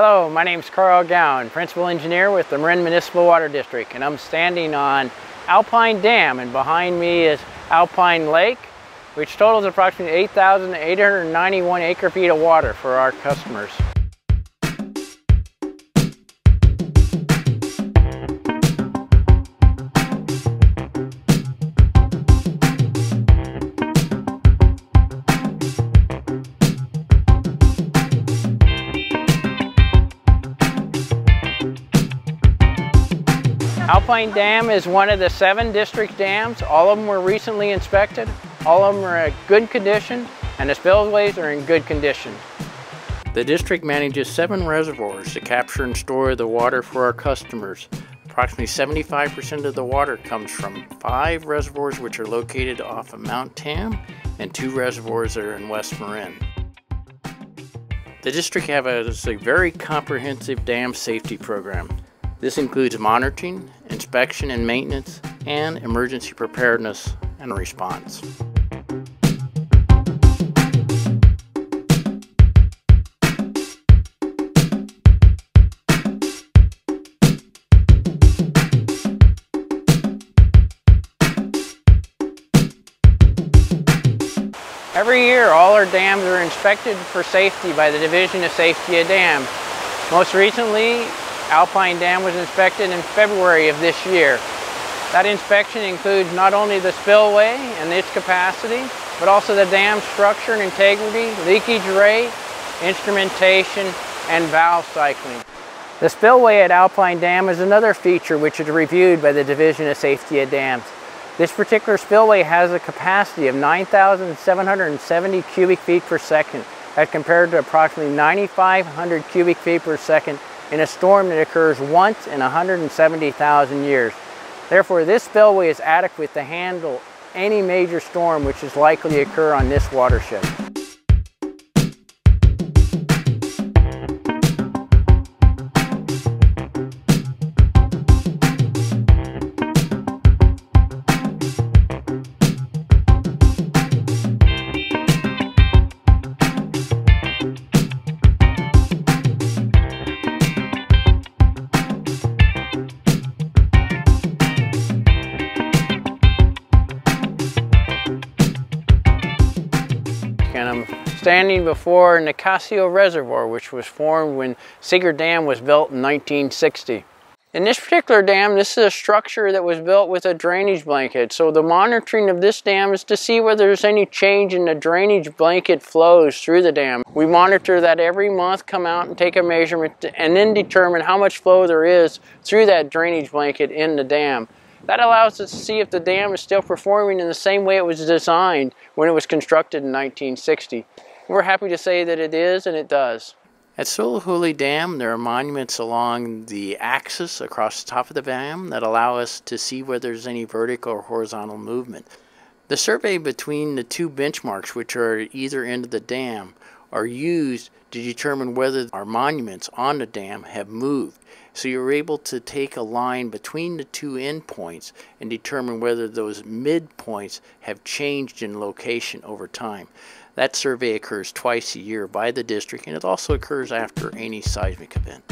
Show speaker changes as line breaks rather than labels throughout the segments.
Hello, my name is Carl Gowan, Principal Engineer with the Marin Municipal Water District, and I'm standing on Alpine Dam, and behind me is Alpine Lake, which totals approximately 8,891 acre feet of water for our customers. Alpine Dam is one of the seven district dams. All of them were recently inspected. All of them are in good condition and the spillways are in good condition. The district manages seven reservoirs to capture and store the water for our customers. Approximately 75% of the water comes from five reservoirs which are located off of Mount Tam and two reservoirs that are in West Marin. The district has a very comprehensive dam safety program. This includes monitoring, inspection and maintenance, and emergency preparedness and response. Every year, all our dams are inspected for safety by the Division of Safety of Dams. Most recently, Alpine Dam was inspected in February of this year. That inspection includes not only the spillway and its capacity, but also the dam structure and integrity, leakage rate, instrumentation, and valve cycling. The spillway at Alpine Dam is another feature which is reviewed by the Division of Safety of Dams. This particular spillway has a capacity of 9,770 cubic feet per second as compared to approximately 9,500 cubic feet per second in a storm that occurs once in 170,000 years. Therefore, this spillway is adequate to handle any major storm which is likely to occur on this watershed. Standing before Nicasio Reservoir, which was formed when Seeger Dam was built in 1960. In this particular dam, this is a structure that was built with a drainage blanket. So the monitoring of this dam is to see whether there's any change in the drainage blanket flows through the dam. We monitor that every month, come out and take a measurement and then determine how much flow there is through that drainage blanket in the dam. That allows us to see if the dam is still performing in the same way it was designed when it was constructed in 1960. We're happy to say that it is and it does. At Soulajule Dam, there are monuments along the axis across the top of the dam that allow us to see whether there's any vertical or horizontal movement. The survey between the two benchmarks, which are at either end of the dam, are used to determine whether our monuments on the dam have moved. So you're able to take a line between the two endpoints and determine whether those midpoints have changed in location over time. That survey occurs twice a year by the district and it also occurs after any seismic event.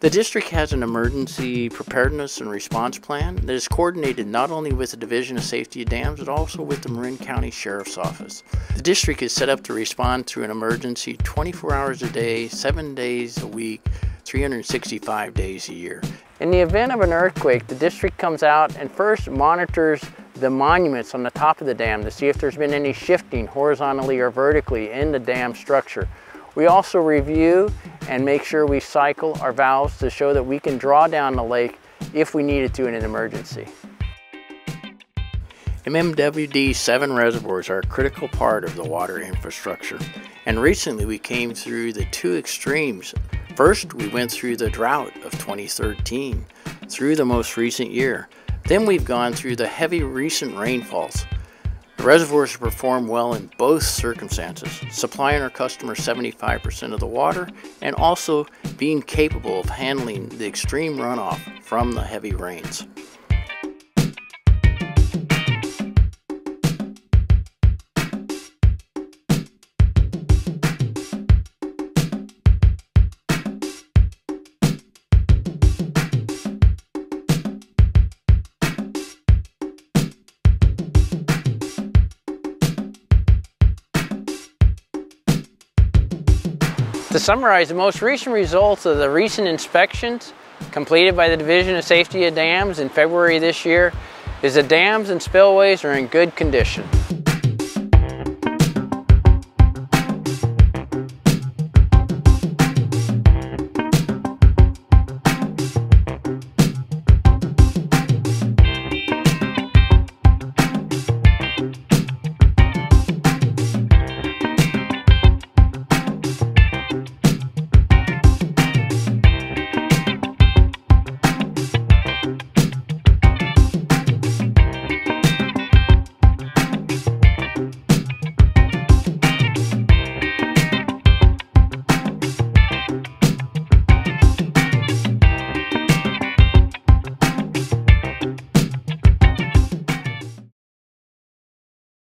The district has an emergency preparedness and response plan that is coordinated not only with the Division of Safety of Dams, but also with the Marin County Sheriff's Office. The district is set up to respond to an emergency 24 hours a day, 7 days a week, 365 days a year. In the event of an earthquake, the district comes out and first monitors the monuments on the top of the dam to see if there's been any shifting horizontally or vertically in the dam structure. We also review and make sure we cycle our valves to show that we can draw down the lake if we needed to in an emergency. MMWD 7 reservoirs are a critical part of the water infrastructure. And recently we came through the two extremes. First, we went through the drought of 2013, through the most recent year. Then we've gone through the heavy recent rainfalls. The reservoirs perform well in both circumstances, supplying our customers 75% of the water and also being capable of handling the extreme runoff from the heavy rains. To summarize, the most recent results of the recent inspections completed by the Division of Safety of Dams in February this year is the dams and spillways are in good condition.